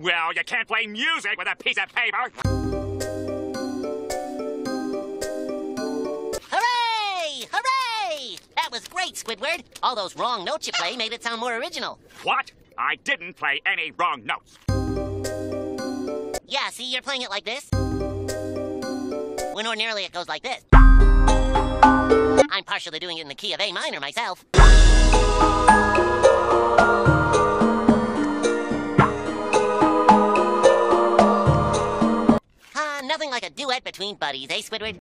Well, you can't play music with a piece of paper. Hooray! Hooray! That was great, Squidward. All those wrong notes you play made it sound more original. What? I didn't play any wrong notes. Yeah, see, you're playing it like this. When ordinarily it goes like this. I'm partially doing it in the key of A minor myself. Like a duet between buddies, eh, Squidward?